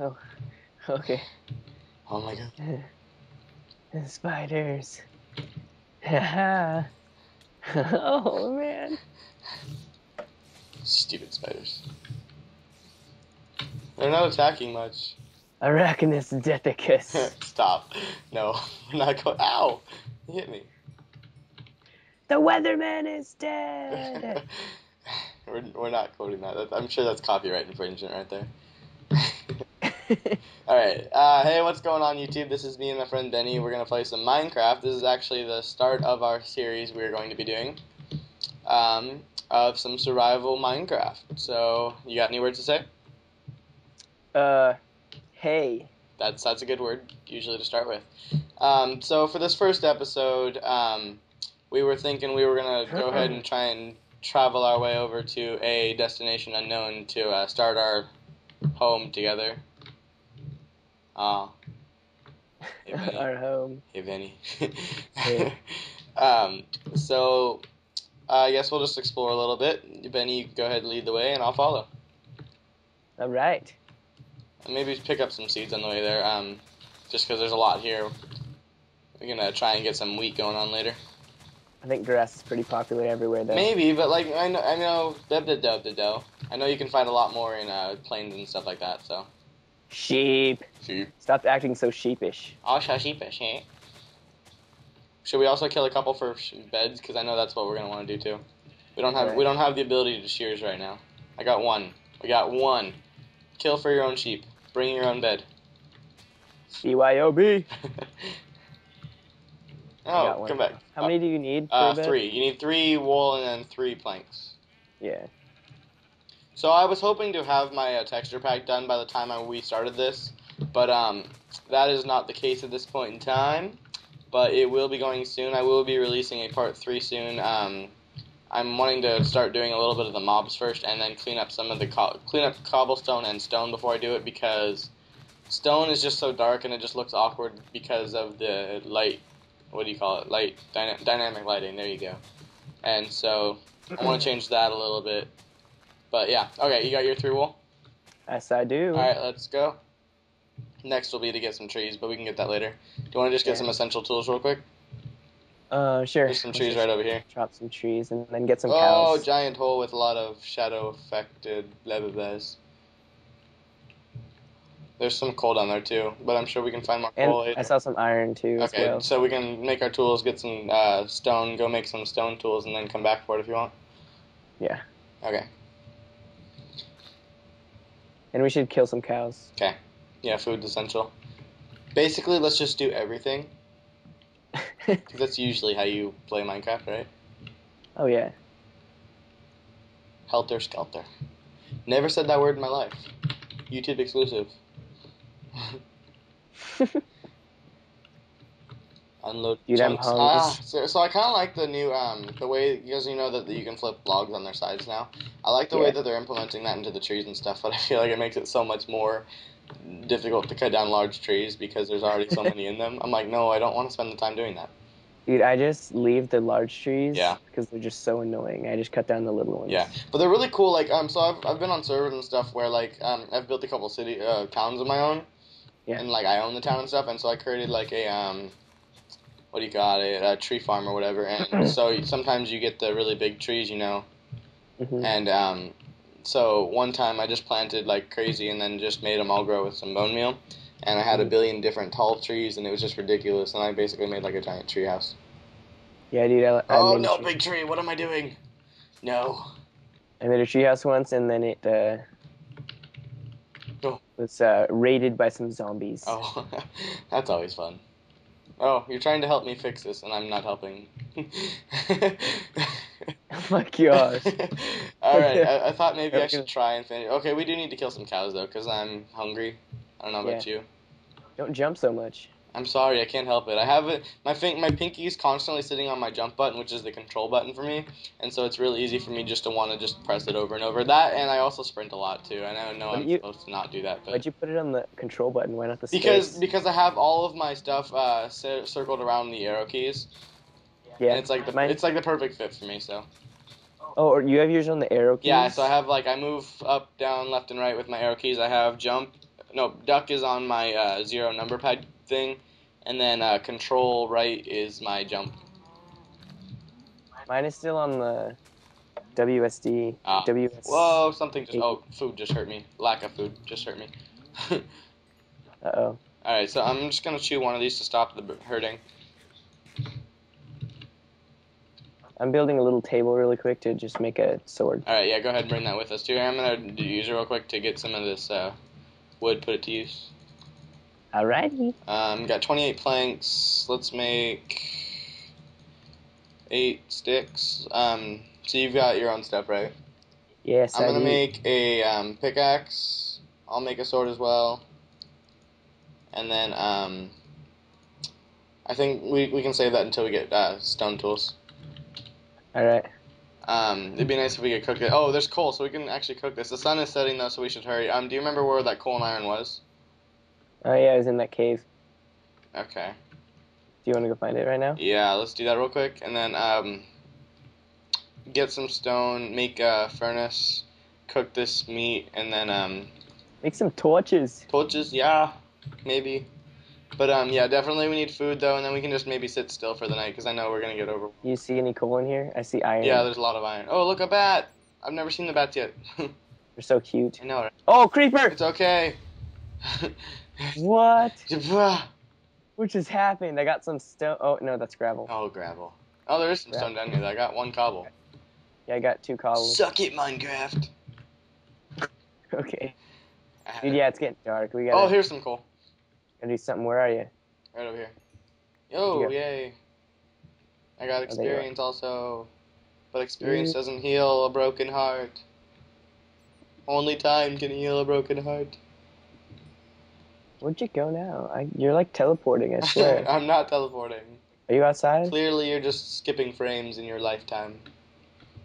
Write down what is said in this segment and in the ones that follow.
Oh, okay. Oh my god. The Spiders. Haha. oh man. Stupid spiders. They're not attacking much. Arachnus Deathicus. Stop. No, we're not going. Ow! You hit me. the weatherman is dead. we're, we're not quoting that. That- I'm sure that's copyright infringement right there. Alright, uh, hey, what's going on YouTube? This is me and my friend Benny. We're going to play some Minecraft. This is actually the start of our series we're going to be doing um, of some survival Minecraft. So, you got any words to say? uh, hey. That's that's a good word usually to start with. Um, so for this first episode, um, we were thinking we were gonna go ahead and try and travel our way over to a destination unknown to uh, start our home together. Hey, Our home. Hey, Benny. Hey. um, so uh, I guess we'll just explore a little bit. Benny, you go ahead and lead the way, and I'll follow. All right. And maybe pick up some seeds on the way there. Um, just because there's a lot here. We're gonna try and get some wheat going on later. I think grass is pretty popular everywhere though. Maybe, but like I know, I know, dub dub da do. I know you can find a lot more in uh, plains and stuff like that. So. Sheep. Sheep. Stop acting so sheepish. Oh, so sheepish, eh? Should we also kill a couple for beds? Because I know that's what we're gonna want to do too. We don't have Right. we don't have the ability to shears right now. I got one. We got one. Kill for your own sheep. Bring your own bed. BYOB. got oh, one. come back. How many do you need? for Uh, a bed? three. You need three wool and then three planks. Yeah. So I was hoping to have my uh, texture pack done by the time I, we started this, but um, that is not the case at this point in time. But it will be going soon. I will be releasing a part three soon. Um, I'm wanting to start doing a little bit of the mobs first, and then clean up some of the co- clean up cobblestone and stone before I do it because stone is just so dark and it just looks awkward because of the light. What do you call it? Light dyna- dynamic lighting. There you go. And so I want to change that a little bit. But yeah, okay, you got your three wool? Yes, I do. Alright, let's go. Next will be to get some trees, but we can get that later. Do you want to just get Yeah. some essential tools real quick? Uh, sure. There's some trees right over here. Chop some trees and then get some Oh, cows. Oh, giant hole with a lot of shadow affected blah blah blahs. There's some coal down there too, but I'm sure we can find more and later. I saw some iron too as okay, well. so we can make our tools, get some uh, stone, go make some stone tools, and then come back for it if you want. Yeah. Okay. And we should kill some cows. Okay. Yeah, food's essential. Basically, let's just do everything. That's usually how you play Minecraft, right? oh yeah. Helter Skelter. Never said that word in my life. YouTube exclusive. Unload Dude, I'm chunks. hungry. Ah, so, so I kind of like the new um the way because you know that you can flip logs on their sides now. I like the way that they're implementing that into the trees and stuff, but I feel like it makes it so much more difficult to cut down large trees because there's already so many in them. I'm like, no, I don't want to spend the time doing that. Dude, I just leave the large trees Yeah. because they're just so annoying. I just cut down the little ones. Yeah, but they're really cool. Like, um, so I've, I've been on servers and stuff where like um, I've built a couple city uh, towns of my own, Yeah. and like I own the town and stuff, and so I created like a um, what do you call it, a, tree farm or whatever, and so sometimes you get the really big trees, you know, Mhm. and um, so one time I just planted like crazy and then just made them all grow with some bone meal, and I had a Mhm. billion different tall trees, and it was just ridiculous, and I basically made like a giant tree house. Yeah, dude. I, I Oh no, tree- big tree! What am I doing? No. I made a treehouse once, and then it uh, Oh. was uh, raided by some zombies. Oh, that's always fun. Oh, you're trying to help me fix this, and I'm not helping. Oh my gosh. All right, I, I thought maybe I should try and finish. Okay, we do need to kill some cows though, because I'm hungry. I don't know about you. Don't jump so much. I'm sorry, I can't help it. I have it. My fin- my pinky is constantly sitting on my jump button, which is the control button for me, and so it's really easy for me just to want to just press it over and over. That, and I also sprint a lot too. And I know, But I'm you- supposed to not do that, but Why'd you put it on the control button? Why not the because space? because I have all of my stuff uh, cir- circled around the arrow keys. yeah. And it's like the Mine- it's like the perfect fit for me. So Oh, or you have yours on the arrow keys? yeah, so I have like I move up, down, left, and right with my arrow keys. I have jump, no, duck is on my uh, zero number pad thing, and then uh, control right is my jump. Mine is still on the WSD. Ah. WS. Whoa, something just. Oh, food just hurt me. Lack of food just hurt me. Uh oh. Alright, so I'm just gonna chew one of these to stop the hurting. I'm building a little table really quick to just make a sword. Alright, yeah, go ahead and bring that with us too. I'm gonna use it real quick to get some of this uh, wood, put it to use. Alrighty. Um, got 28 planks. Let's make eight sticks. Um, so you've got your own stuff, right? Yes, I'm I gonna do. make a um, pickaxe. I'll make a sword as well. And then um, I think we, we can save that until we get uh, stone tools. Alright. Um, it'd be nice if we could cook it. Oh, there's coal, so we can actually cook this. The sun is setting though, so we should hurry. Um, do you remember where that coal and iron was? Oh yeah, I was in that cave. Okay. Do you want to go find it right now? Yeah, let's do that real quick, and then um, get some stone, make a furnace, cook this meat, and then um, Make some torches. torches. Yeah, maybe. But um, yeah, definitely we need food though, and then we can just maybe sit still for the night because I know we're gonna get over. You see any coal in here? I see iron. Yeah, there's a lot of iron. Oh, look a bat! I've never seen the bats yet. They're so cute. I know. right? Oh, creeper! It's okay. What? Which What just happened? I got some stone. Oh no, that's gravel. Oh gravel. Oh, there is some stone down here. I got one cobble. Yeah, I got two cobbles. Suck it, Minecraft. Okay. Dude, yeah, it's getting dark. We gotta, Oh, here's some coal. gotta do something. Where are you? Right over here. Yo, yay. I got Oh, there you are. experience also. But experience doesn't heal a broken heart. Only time can heal a broken heart. Where'd you go now? I, you're like teleporting. I swear. I'm not teleporting. are you outside? Clearly, you're just skipping frames in your lifetime.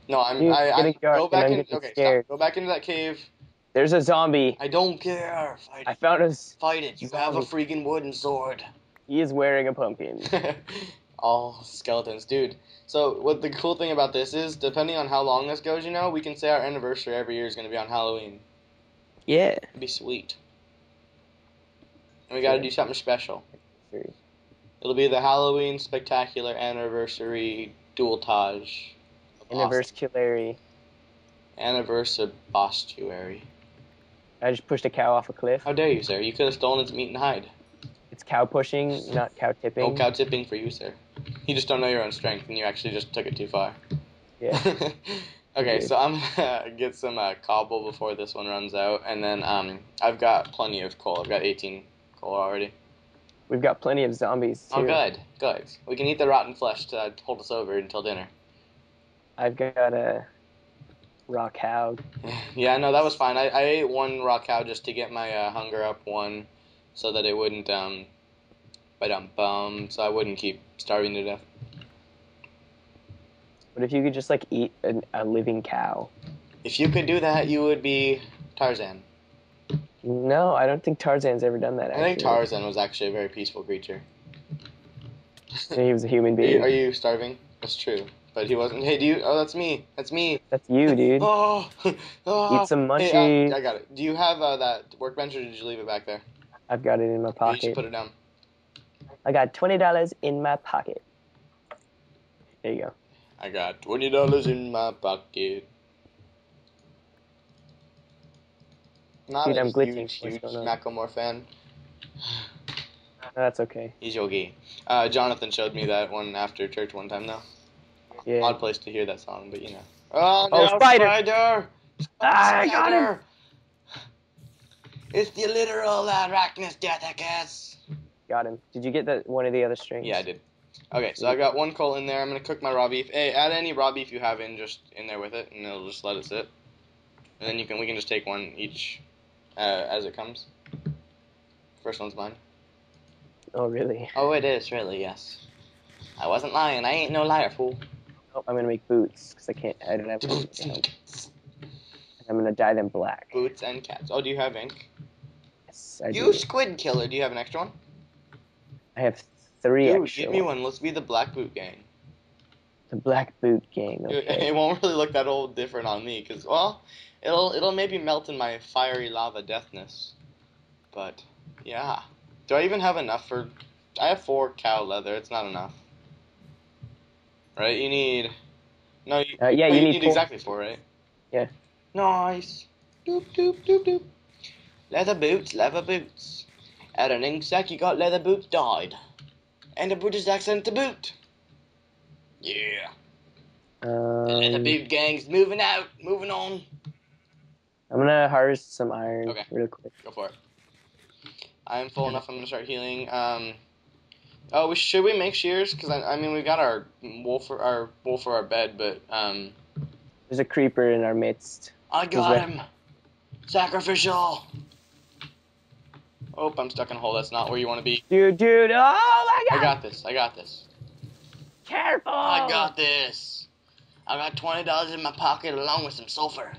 No, I'm. Dude, I, I go back in. Okay, scared. stop. Go back into that cave. There's a zombie. I don't care. Fight I found us. Fight it. You have a freaking wooden sword. He is wearing a pumpkin. All skeletons, dude. So what the cool thing about this is, depending on how long this goes, you know, we can say our anniversary every year is going to be on Halloween. Yeah. It'd be sweet. And we got to do something special. It'll be the Halloween spectacular anniversary dualtage. of Anniversary. Anniversary bostuary. I just pushed a cow off a cliff. How dare you, sir? You could have stolen its meat and hide. It's cow pushing, not cow tipping. No cow tipping for you, sir. You just don't know your own strength, and you actually just took it too far. Yeah. okay, Dude. so I'm gonna get some uh, cobble before this one runs out, and then um, I've got plenty of coal. I've got 18 coal already. We've got plenty of zombies too. Oh, good, good. We can eat the rotten flesh to hold us over until dinner. I've got a raw cow. yeah, no, that was fine. I, I ate one raw cow just to get my uh, hunger up one, so that it wouldn't um, but um bum, so I wouldn't keep starving to death. But if you could just like eat an, a living cow. If you could do that, you would be Tarzan. No, I don't think Tarzan's ever done that. I think. Tarzan was actually a very peaceful creature. He was a human Are being. you, are you starving? That's true. But he wasn't. Hey, do you? Oh, that's me. That's me. That's you, dude. Oh, oh. Eat some Hey, munchies. uh, I got it. Do you have uh, that workbench or did you leave it back there? I've got it in my You should pocket. put it down. I got twenty dollars in my pocket. There you go. I got twenty dollars in my pocket. Not Dude, a I'm glitching. huge, What's huge? Macklemore fan. That's okay. He's Yogi. Uh, Jonathan showed me that one after church one time. though. Yeah. Odd place to hear that song, but you know. Oh, Oh, no, spider! spider! Ah, I got him! It's the literal arachnus deathicus. Got him. Did you get that one of the other strings? Yeah, I did. Okay, so I got one coal in there. I'm gonna cook my raw beef. Hey, add any raw beef you have in just in there with it, and it'll just let it sit. And then you can we can just take one each uh, as it comes. First one's mine. Oh, really? Oh, it is really yes. I wasn't lying. I ain't no liar, fool. Oh, I'm gonna make boots because I can't. I don't have. Boots and I'm gonna dye them black. Boots and cats. Oh, do you have ink? Yes, I You do. squid killer. Do you have an extra one? I have three Dude, extra. give me ones. one. Let's be the black boot gang. The black boot gang. It- Okay. It won't really look that old different on me, cause well, it'll it'll maybe melt in my fiery lava deathness. But yeah, do I even have enough for? I have four cow leather. It's not enough. Right? You need. No, you, Uh, yeah, no, you need four. exactly four, right? Yeah. Nice. Doop doop doop doop. Leather boots, leather boots. At an insect, you got leather boots dyed, and a British accent to boot. Yeah. The leather Um, boot gang's moving out, moving on. I'm gonna harvest some iron Okay. real quick. Go for it. I am full enough. I'm gonna start healing. Um, oh, we, should we make shears? Because I, I mean, we got our wool for our wool for our bed, but um, There's a creeper in our midst. I got him. Sacrificial. Oh, I'm stuck in a hole. That's not where you want to be. Dude, dude, oh my god! I got this. I got this. Careful! I got this. I got twenty dollars in my pocket along with some sulfur,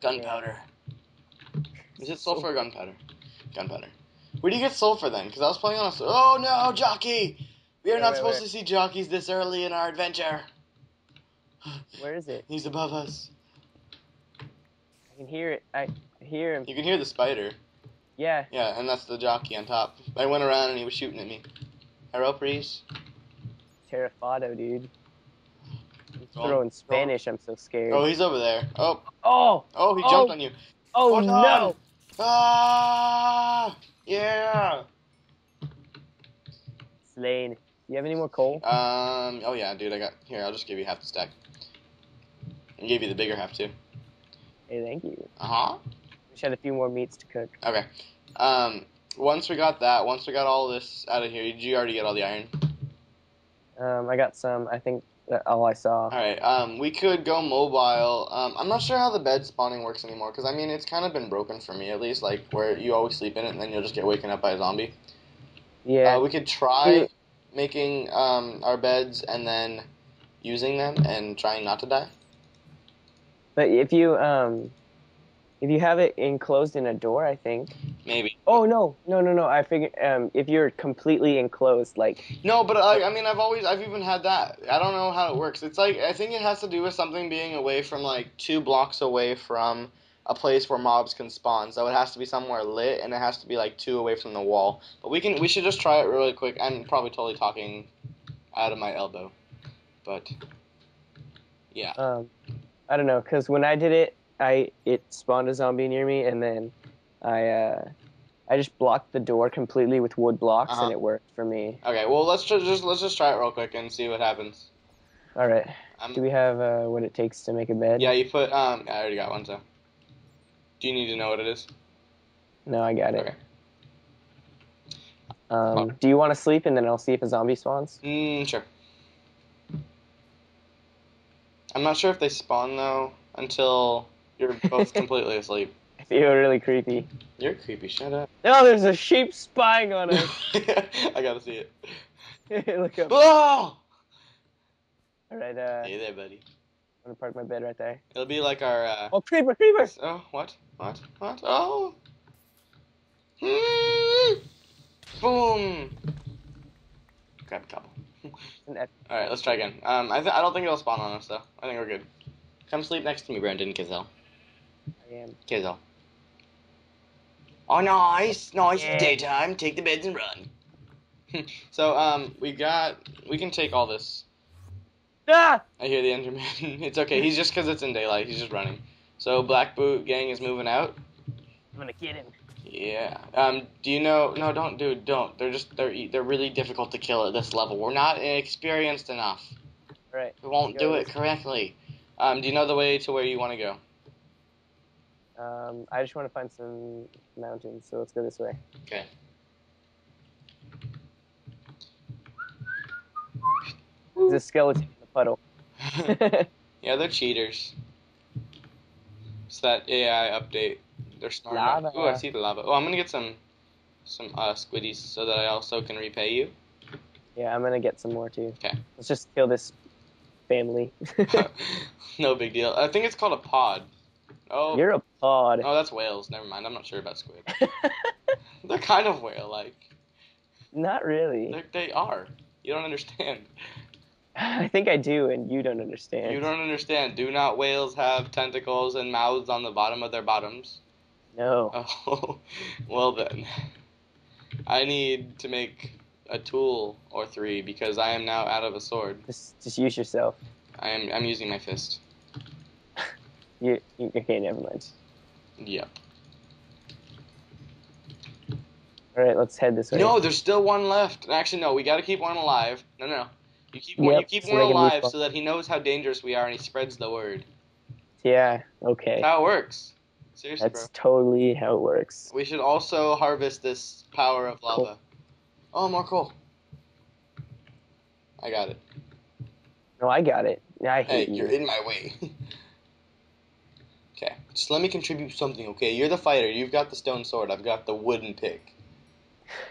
gunpowder. Is it sulfur or gunpowder? Gunpowder. Where do you get sulfur then? Because I was playing on a. s- Oh no, jockey! We are Wait, not wait, supposed wait. to see jockeys this early in our adventure. Where is it? He's above us. I can hear it. I hear him. You can hear the spider. Yeah. Yeah, and that's the jockey on top. I went around and he was shooting at me. Hello, please. Terrifado, dude. He's on, throwing Spanish. I'm so scared. Oh, he's over there. Oh, oh, oh, he Oh. jumped on you. oh Hold no! on. Ah, yeah. Slain. You have any more coal? Um. Oh yeah, dude. I got here. I'll just give you half the stack. I gave you the bigger half too. Hey, thank you. Uh huh. Just had a few more meats to cook. Okay. Um. Once we got that, once we got all this out of here, did you already get all the iron? Um, I got some. I think all I saw. All right. Um. We could go mobile. Um. I'm not sure how the bed spawning works anymore, because I mean it's kind of been broken for me at least. Like where you always sleep in it, and then you'll just get waken up by a zombie. Yeah. Uh, we could try making um our beds and then using them and trying not to die. But if you um, if you have it enclosed in a door, I think. Maybe. Oh no, no, no, no! I figure um, if you're completely enclosed, like No, but I, I mean, I've always, I've even had that. I don't know how it works. It's like, I think it has to do with something being away from like two blocks away from a place where mobs can spawn. So it has to be somewhere lit, and it has to be like two away from the wall. But we can, we should just try it really quick. I'm probably totally talking out of my elbow, but yeah. um, I don't know, cause when I did it, I it spawned a zombie near me, and then I uh, I just blocked the door completely with wood blocks, Uh-huh. and it worked for me. Okay, well let's just, just let's just try it real quick and see what happens. All right. Um, Do we have uh, what it takes to make a bed? yeah, you put um. I already got one. So, do you need to know what it is? No, I got it. Okay. Um, do you want to sleep, and then I'll see if a zombie spawns? Mm, sure. I'm not sure if they spawn though until you're both completely asleep. Feel really creepy. You're creepy. Shut up. No, there's a sheep spying on us. I gotta see it. Look up. Oh! All right, uh, Hey there, buddy. I'm gonna park my bed right there. It'll be like our. Uh... Oh, creeper, creeper! Oh, what? What? What? Oh! Hmm. Boom! Grab a couple. All right, let's try again. Um, I, th- I don't think it'll spawn on us though. I think we're good. Come sleep next to me, Brandon Kizel. I am. Kizel. Oh, nice, nice Yeah. daytime. Take the beds and run. so, um, we got. We can take all this. Ah! I hear the Enderman. it's okay. He's just because it's in daylight. He's just running. So Black Boot Gang is moving out. I'm gonna get him. Yeah. Um. Do you know? No, don't, dude. Don't. They're just. They're. They're really difficult to kill at this level. We're not experienced enough. Right. We won't do it correctly. Um. Do you know the way to where you want to go? Um, I just want to find some mountains, so let's go this way. Okay. There's a skeleton in the puddle. yeah, they're cheaters. It's that AI update. They're starting. Lava. Oh, I see the lava. Oh, I'm gonna get some, some uh, squiddies so that I also can repay you. yeah, I'm gonna get some more too. Okay. Let's just kill this family. no big deal. I think it's called a pod. Oh. You're a pod. Oh, that's whales. Never mind. I'm not sure about squid. They're kind of whale-like. Not really. They're, they are. You don't understand. I think I do, and you don't understand. You don't understand. Do not whales have tentacles and mouths on the bottom of their bottoms? No. Oh, well then. I need to make a tool or three because I am now out of a sword. Just, just use yourself. I am I'm using my fist. You, you okay? Never mind. Yep. All right, let's head this way. No, there's still one left. Actually, no, we got to keep one alive. No, no, no. You keep one. You keep so one alive so that he knows how dangerous we are and he spreads the word. Yeah. Okay. That's how it works. Seriously, That's totally how it works. We should also harvest this power of lava. Oh, more coal. I got it. No, I got it. I Hey, hate you. you're in my way. okay, just let me contribute something, okay? You're the fighter. You've got the stone sword. I've got the wooden pick.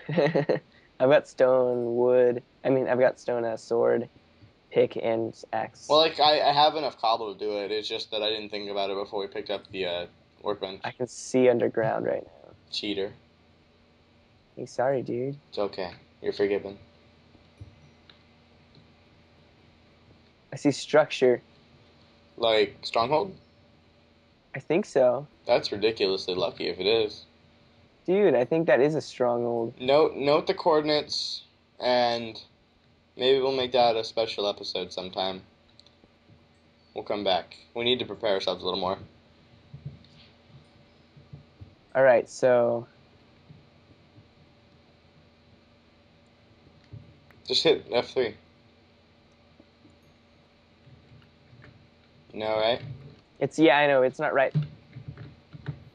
I've got stone, wood. I mean, I've got stone, uh, sword, pick, and axe. Well, like, I, I have enough cobble to do it. It's just that I didn't think about it before we picked up the uh, workbench. I can see underground right now. Cheater. Hey, sorry, dude. It's okay. You're forgiven. I see structure. Like, stronghold? I think so. That's ridiculously lucky if it is. Dude, I think that is a strong stronghold. Note note the coordinates, and maybe we'll make that a special episode sometime. We'll come back. We need to prepare ourselves a little more. All right, so Just hit F3. No, right? It's yeah, I know it's not right.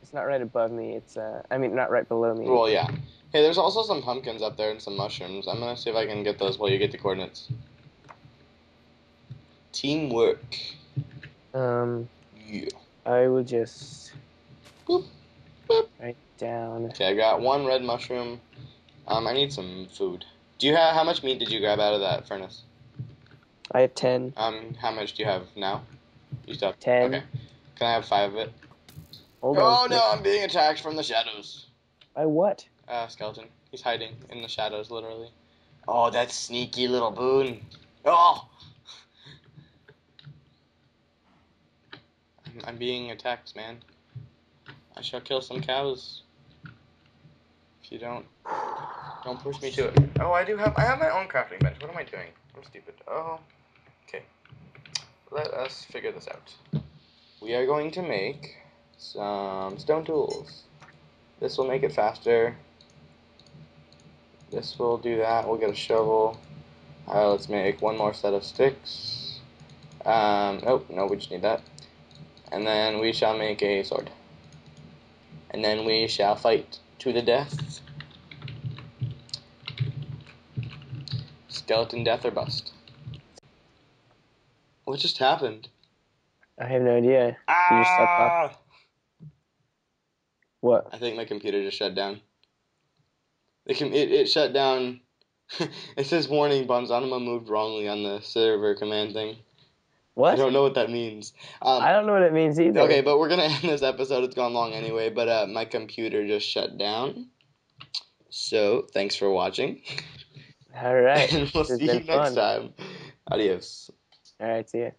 It's not right above me. It's uh, I mean, not right below me. Well, yeah. Hey, there's also some pumpkins up there and some mushrooms. I'm gonna see if I can get those while you get the coordinates. Teamwork. Um, Yeah. I will just Boop, boop. write down. Okay, I got one red mushroom. Um, I need some food. Do you have how much meat did you grab out of that furnace? I have ten. Um, how much do you have now? You still have Ten. Okay. Can I have five of it? Hold oh on. no, I'm being attacked from the shadows. By what? Uh, skeleton. He's hiding in the shadows, literally. Oh, that sneaky little boon. Oh! I'm, I'm being attacked, man. I shall kill some cows. If you don't, don't push me to it. Oh, I do have. I have my own crafting bench. What am I doing? I'm stupid. Oh, okay. Let us figure this out. We are going to make some stone tools. This will make it faster. This will do that. We'll get a shovel. Uh, let's make one more set of sticks. Um, nope, no, we just need that. And then we shall make a sword. And then we shall fight to the death. Skeleton death or bust. What just happened? I have no idea. You just Ah! What? I think my computer just shut down. The com- it, it shut down. it says warning, Bonzonamo moved wrongly on the server command thing. What? I don't know what that means. Um, I don't know what it means either. okay, but we're gonna end this episode. It's gone long anyway, but uh, my computer just shut down. So thanks for watching, All right. and we'll see you next fun. time. Adios. All right. See ya.